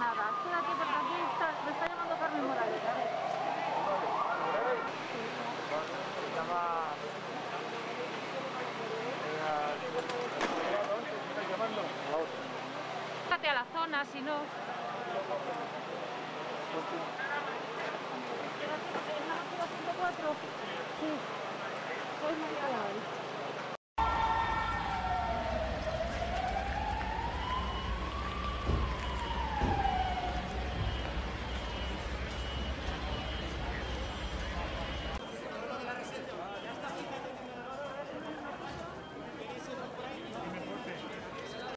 nada. Quédate porque aquí está, me está llamando Carmen Morales. A ¿vale? Se llama... ¿Estás llamando? Quédate a la zona, si no...